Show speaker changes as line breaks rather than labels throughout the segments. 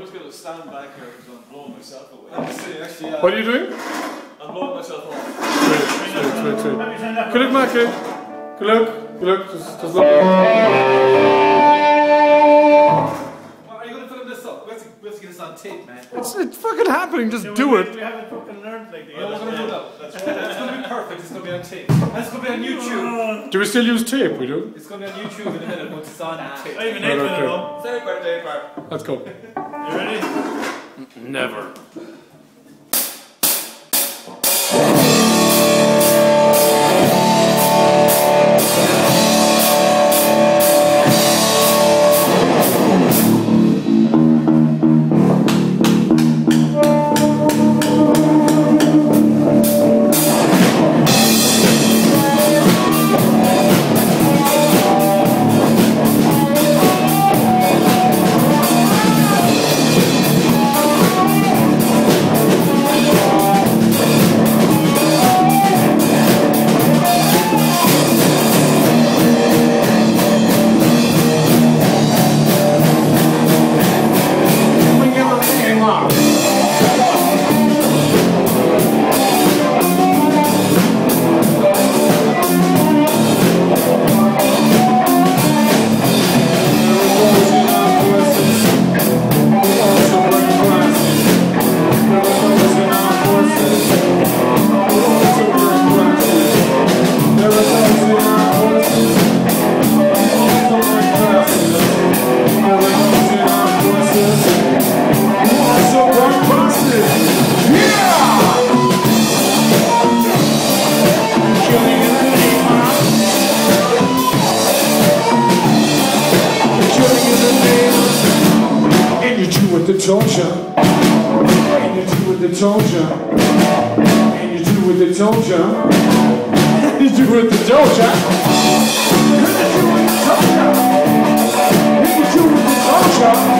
just going to stand back here because I'm blowing myself away. See, actually, yeah.
What are you doing?
I'm blowing myself off.
Sweet, sweet, sweet. Good look, Mackie. Eh? Good look. Good look. Just, just look.
Are you going to film this up? We have to, we have to get this on tape, man.
It's, it's fucking happening. Just
Yeah,
do
we,
it.
We haven't fucking learned like the
Yeah, we're
others,
going to do
man.
that. That's right. It's going to be perfect. It's going to be on tape. And it's going to be on YouTube.
Do we still use tape? We do.
It's going to be on YouTube in a minute once it's on tape.
I even
Right,
ate one
okay.
of
Say part.
Let's go.
You ready?
Never.
with the torture. And you do with the torture. And you do with the torture. And you do with the torture. And you do with the torture.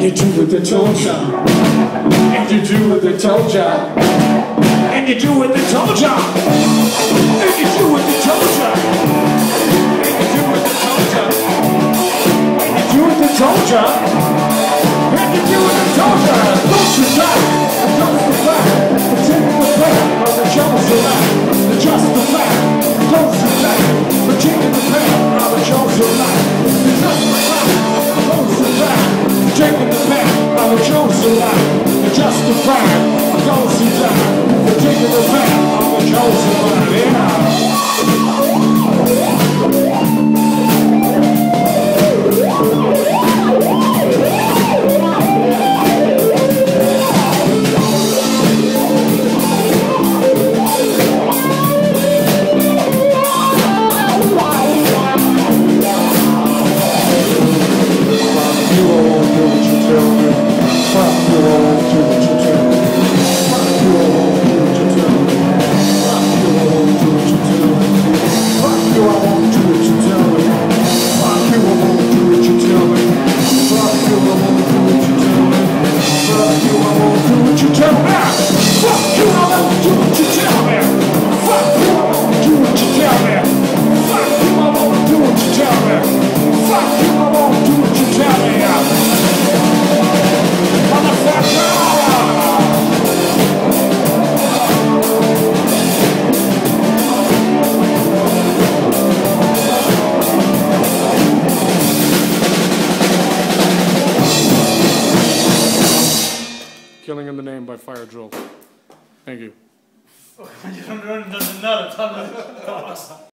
And you do what they told you And you do what they told you And you do what they told you And you do what they told you And you do what they told you And you do what they told you taken the back of a chosen life to justify those who die. We're taking the back of a Fuck you!
Killing in the name by Firedrill. Thank you.